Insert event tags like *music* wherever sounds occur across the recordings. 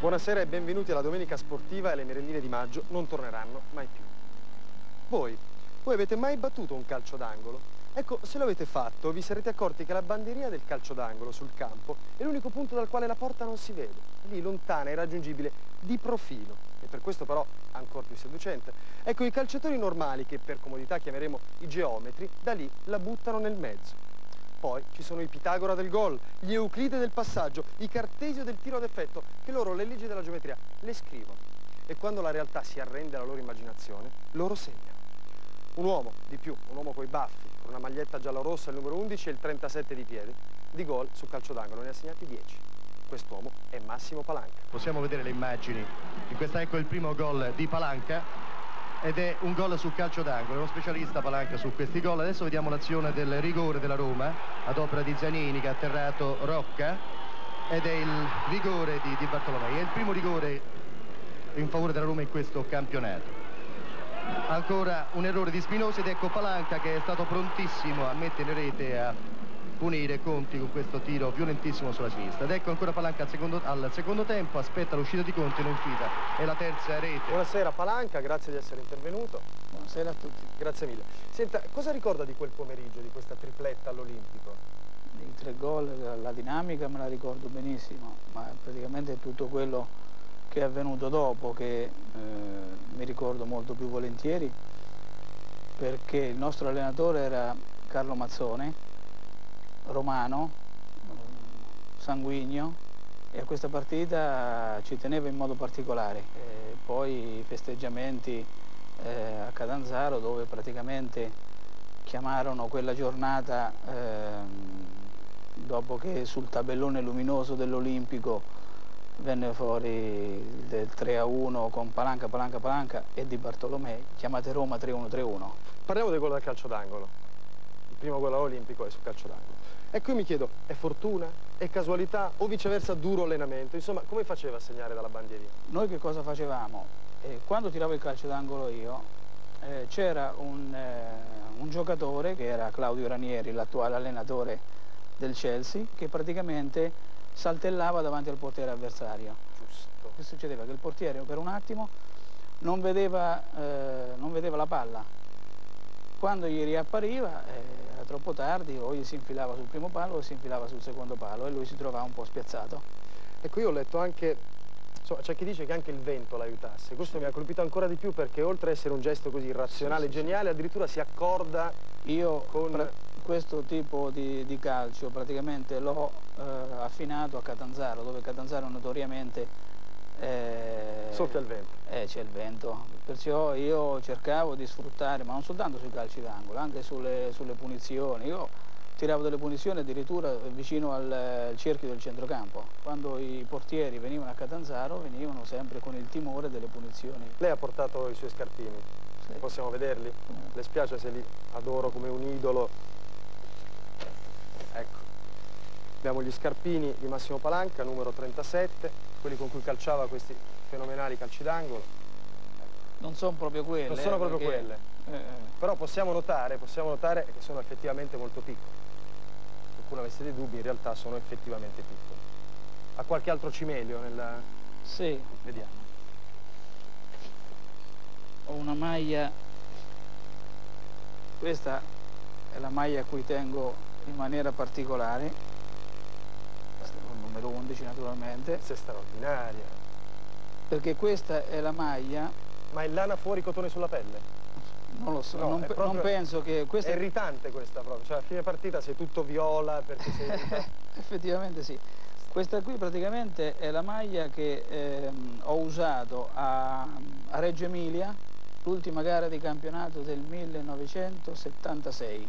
Buonasera e benvenuti alla Domenica Sportiva e le merendine di maggio non torneranno mai più. Voi, voi avete mai battuto un calcio d'angolo? Ecco, se lo avete fatto, vi sarete accorti che la bandierina del calcio d'angolo sul campo è l'unico punto dal quale la porta non si vede. Lì, lontana e raggiungibile, di profilo. E per questo però ancora più seducente. Ecco, i calciatori normali, che per comodità chiameremo i geometri, da lì la buttano nel mezzo. Poi ci sono i Pitagora del gol, gli Euclide del passaggio, i Cartesio del tiro ad effetto, che loro le leggi della geometria le scrivono. E quando la realtà si arrende alla loro immaginazione, loro segnano. Un uomo, di più, un uomo coi baffi, con una maglietta giallo-rossa, il numero 11 e il 37 di piedi, di gol sul calcio d'angolo, ne ha segnati 10. Quest'uomo è Massimo Palanca. Possiamo vedere le immagini di questo, ecco il primo gol di Palanca ed è un gol sul calcio d'angolo, è uno specialista Palanca su questi gol. Adesso vediamo l'azione del rigore della Roma ad opera di Zanini che ha atterrato Rocca ed è il rigore di, di Bartolomei, è il primo rigore in favore della Roma in questo campionato. Ancora un errore di Spinosi ed ecco Palanca che è stato prontissimo a mettere in rete a punire Conti con questo tiro violentissimo sulla sinistra. Ed ecco ancora Palanca al secondo, al secondo tempo, aspetta l'uscita di Conti e l'uscita. È la terza rete. Buonasera Palanca, grazie di essere intervenuto. Buonasera a tutti. Grazie mille. Senta, cosa ricorda di quel pomeriggio, di questa tripletta all'Olimpico? I tre gol, la dinamica me la ricordo benissimo, ma praticamente tutto quello che è avvenuto dopo che eh, mi ricordo molto più volentieri perché il nostro allenatore era Carlo Mazzone romano, sanguigno e a questa partita ci teneva in modo particolare. E poi i festeggiamenti eh, a Catanzaro dove praticamente chiamarono quella giornata eh, dopo che sul tabellone luminoso dell'Olimpico venne fuori del 3 a 1 con Palanca, Palanca, Palanca e di Bartolomei, chiamate Roma 3-1-3-1. Parliamo del gol dal calcio d'angolo. Il primo gol olimpico è sul calcio d'angolo. E qui mi chiedo, è fortuna? È casualità? O viceversa duro allenamento? Insomma, come faceva a segnare dalla bandierina? Noi che cosa facevamo? Eh, quando tiravo il calcio d'angolo io, eh, c'era un, eh, un, giocatore che era Claudio Ranieri, l'attuale allenatore del Chelsea, che praticamente saltellava davanti al portiere avversario. Giusto. Che succedeva? Che il portiere per un attimo non vedeva, eh, non vedeva la palla. Quando gli riappariva eh, troppo tardi o gli si infilava sul primo palo o si infilava sul secondo palo e lui si trovava un po' spiazzato. Ecco, io ho letto anche, insomma, c'è chi dice che anche il vento l'aiutasse. Questo sì. mi ha colpito ancora di più perché oltre ad essere un gesto così razionale, sì, sì, geniale, addirittura si accorda io con... questo tipo di, di, calcio praticamente l'ho eh, affinato a Catanzaro, dove Catanzaro notoriamente eh, Soffia il vento. Eh, c'è il vento, perciò io cercavo di sfruttare, ma non soltanto sui calci d'angolo, anche sulle, sulle, punizioni. Io tiravo delle punizioni addirittura vicino al, al, cerchio del centrocampo. Quando i portieri venivano a Catanzaro venivano sempre con il timore delle punizioni. Lei ha portato i suoi scarpini, sì. possiamo vederli? Mm. Le spiace se li adoro come un idolo? Ecco, abbiamo gli scarpini di Massimo Palanca, numero 37 quelli con cui calciava questi fenomenali calci d'angolo. Non sono proprio quelle. Non sono proprio perché... quelle. Eh, eh. Però possiamo notare, possiamo notare che sono effettivamente molto piccoli. Qualcuno avesse dei dubbi, in realtà sono effettivamente piccoli. Ha qualche altro cimelio nella... Sì. Vediamo. Ho una maglia, questa è la maglia a cui tengo in maniera particolare numero 11 naturalmente. Questa è straordinaria. Perché questa è la maglia... Ma è lana fuori cotone sulla pelle? Non lo so, no, non, proprio, non, penso che... Questa... È irritante questa proprio, cioè a fine partita sei tutto viola perché sei *laughs* Effettivamente sì. Questa qui praticamente è la maglia che ehm, ho usato a, a Reggio Emilia, l'ultima gara di campionato del 1976,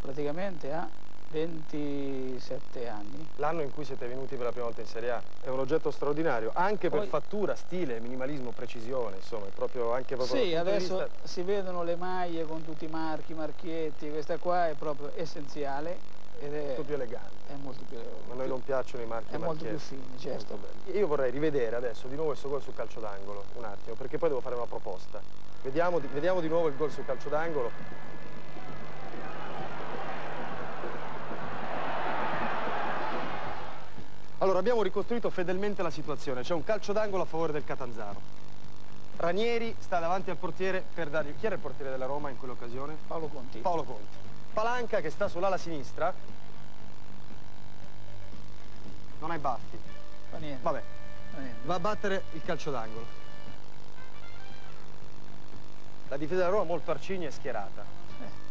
praticamente a 27 anni. L'anno in cui siete venuti per la prima volta in Serie A è un oggetto straordinario, anche Poi... per fattura, stile, minimalismo, precisione, insomma, proprio anche proprio Sì, adesso vista... si vedono le maglie con tutti i marchi, marchietti, questa qua è proprio essenziale ed è molto più elegante. È molto più Ma a noi non piacciono i marchi È molto più fini, certo. Io vorrei rivedere adesso di nuovo questo gol sul calcio d'angolo, un attimo, perché poi devo fare una proposta. Vediamo di, vediamo di nuovo il gol sul calcio d'angolo Allora, abbiamo ricostruito fedelmente la situazione. C'è un calcio d'angolo a favore del Catanzaro. Ranieri sta davanti al portiere per dargli... Chi era il portiere della Roma in quell'occasione? Paolo Conti. Paolo Conti. Palanca che sta sull'ala sinistra. Non hai baffi. Fa niente. Vabbè, fa niente. va a battere il calcio d'angolo. La difesa della Roma molto arcigna e schierata.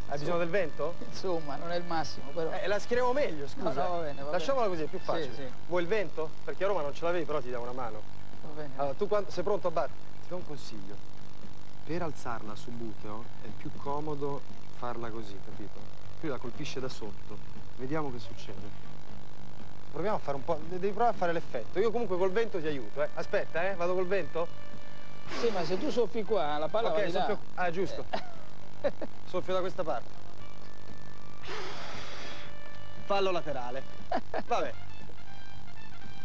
Eh, Hai bisogno del vento? Insomma, non è il massimo, però. Eh, la schieriamo meglio, scusa. No, no, va bene, va Lasciamola bene. così, è più Sì, facile. sì. Vuoi il vento? Perché a Roma non ce l'avevi, però ti diamo una mano. Va bene. Allora, tu quando, sei pronto a battere? Ti do un consiglio. Per alzarla su buteo è più comodo farla così, capito? Qui la colpisce da sotto. Vediamo che succede. Proviamo a fare un po'. Devi provare a fare l'effetto. Io comunque col vento ti aiuto, eh. Aspetta, eh, vado col vento? Sì, ma se tu soffi qua, la palla va ok, di là. Ah, giusto. Soffio da questa parte. Fallo laterale. Vabbè.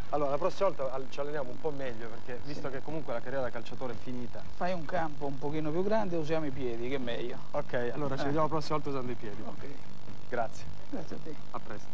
Allora, la prossima volta ci alleniamo un po' meglio perché visto che comunque la carriera da calciatore è finita. Fai un campo un pochino più grande e usiamo i piedi, che è meglio. Ok, allora ci Eh. vediamo la prossima volta usando i piedi. Ok, Grazie, grazie a te. a presto.